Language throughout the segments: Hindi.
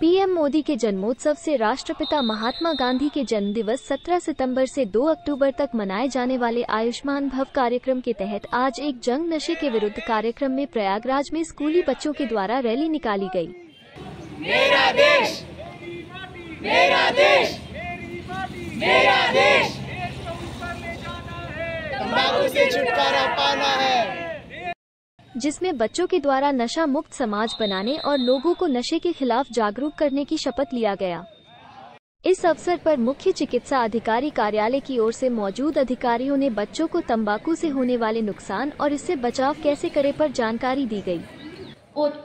पीएम मोदी के जन्मोत्सव से राष्ट्रपिता महात्मा गांधी के जन्म दिवस 17 सितंबर से 2 अक्टूबर तक मनाए जाने वाले आयुष्मान भव कार्यक्रम के तहत आज एक जंग नशे के विरुद्ध कार्यक्रम में प्रयागराज में स्कूली बच्चों के द्वारा रैली निकाली गई। मेरा देश! मेरा देश! मेरा देश! से छुटकारा पाना है। जिसमें बच्चों के द्वारा नशा मुक्त समाज बनाने और लोगों को नशे के खिलाफ जागरूक करने की शपथ लिया गया। इस अवसर पर मुख्य चिकित्सा अधिकारी कार्यालय की ओर से मौजूद अधिकारियों ने बच्चों को तंबाकू से होने वाले नुकसान और इससे बचाव कैसे करे पर जानकारी दी गई।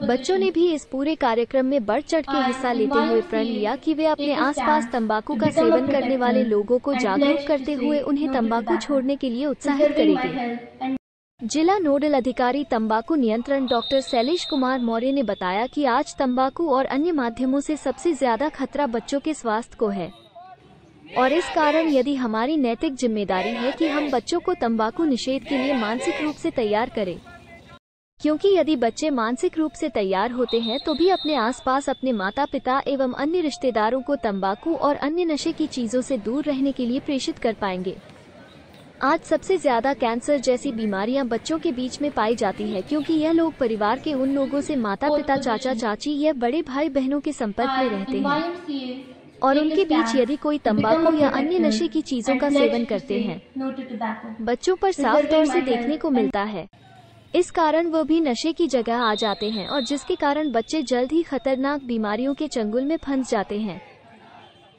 बच्चों ने भी इस पूरे कार्यक्रम में बढ़ चढ़ के हिस्सा लेते हुए प्रण लिया कि वे अपने आसपास तंबाकू का सेवन करने वाले लोगों को जागरूक करते हुए उन्हें तंबाकू छोड़ने के लिए उत्साहित करेंगे। जिला नोडल अधिकारी तंबाकू नियंत्रण डॉक्टर शैलेश कुमार मौर्य ने बताया कि आज तंबाकू और अन्य माध्यमों से सबसे ज़्यादा खतरा बच्चों के स्वास्थ्य को है। और इस कारण यदि हमारी नैतिक ज़िम्मेदारी है कि हम बच्चों को तंबाकू निषेध के लिए मानसिक रूप से तैयार करें। क्योंकि यदि बच्चे मानसिक रूप से तैयार होते हैं तो भी अपने आसपास अपने माता पिता एवं अन्य रिश्तेदारों को तंबाकू और अन्य नशे की चीज़ों से दूर रहने के लिए प्रेषित कर पाएँगे। आज सबसे ज़्यादा कैंसर जैसी बीमारियाँ बच्चों के बीच में पाई जाती है, क्योंकि यह लोग परिवार के उन लोगों से माता पिता चाचा, चाची या बड़े भाई बहनों के संपर्क में रहते हैं। और उनके बीच यदि कोई तंबाकू या अन्य नशे की चीज़ों का सेवन करते हैं, बच्चों पर साफ़ तौर से देखने को मिलता है। इस कारण वो भी नशे की जगह आ जाते हैं और जिसके कारण बच्चे जल्द ही खतरनाक बीमारियों के चंगुल में फंस जाते हैं।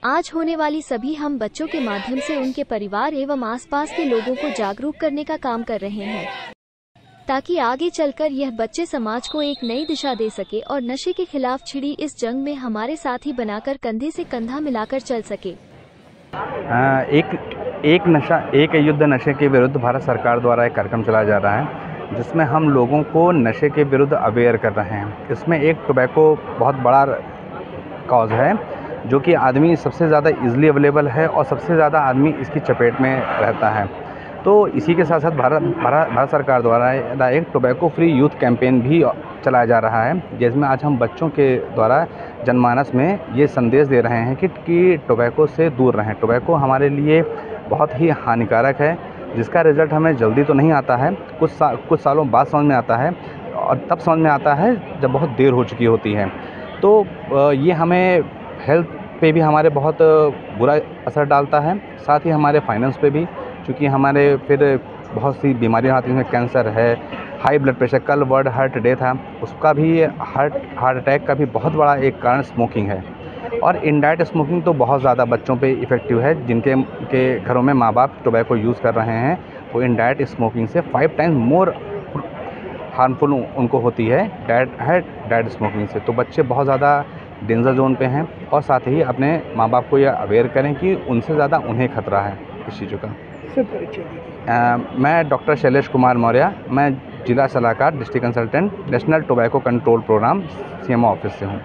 आज होने वाली सभी हम बच्चों के माध्यम से उनके परिवार एवं आसपास के लोगों को जागरूक करने का काम कर रहे हैं ताकि आगे चलकर यह बच्चे समाज को एक नई दिशा दे सके और नशे के खिलाफ छिड़ी इस जंग में हमारे साथ ही बनाकर कंधे से कंधा मिलाकर चल सके। आ, एक एक नशा एक युद्ध नशे के विरुद्ध भारत सरकार द्वारा एक कार्यक्रम चलाया जा रहा है जिसमें हम लोगों को नशे के विरुद्ध अवेयर कर रहे हैं। इसमें एक टोबैको बहुत बड़ा कॉज है। जो कि आदमी सबसे ज़्यादा इजली अवेलेबल है और सबसे ज़्यादा आदमी इसकी चपेट में रहता है। तो इसी के साथ साथ भारत भारत भारत सरकार द्वारा एक टोबैको फ्री यूथ कैंपेन भी चलाया जा रहा है जिसमें आज हम बच्चों के द्वारा जनमानस में ये संदेश दे रहे हैं कि कि टोबैको से दूर रहें। टोबैको हमारे लिए बहुत ही हानिकारक है जिसका रिज़ल्ट हमें जल्दी तो नहीं आता है कुछ सा, कुछ सालों बाद समझ में आता है और तब समझ में आता है जब बहुत देर हो चुकी होती है। तो ये हमें हेल्थ पे भी हमारे बहुत बुरा असर डालता है। साथ ही हमारे फाइनेंस पे भी, क्योंकि हमारे फिर बहुत सी बीमारियाँ आती हैं कैंसर है हाई ब्लड प्रेशर कल वर्ल्ड हार्ट डे था, उसका भी हार्ट हार्ट अटैक का भी बहुत बड़ा एक कारण स्मोकिंग है। और इनडायरेक्ट स्मोकिंग तो बहुत ज़्यादा बच्चों पे इफ़ेक्टिव है, जिनके, के घरों में माँ बाप टोबैको यूज़ कर रहे हैं, वो इनडायरेक्ट स्मोकिंग से फाइव टाइम्स मोर हार्मफुल उनको होती है डायट है डायट स्मोकिंग से। तो बच्चे बहुत ज़्यादा डेंजर जोन पे हैं और साथ ही अपने माँ बाप को यह अवेयर करें कि उनसे ज़्यादा उन्हें खतरा है इस चीज़ों का। आ, मैं डॉक्टर शैलेश कुमार मौर्य मैं जिला सलाहकार district consultant national tobacco control programme सी ऑफ़िस से हूँ।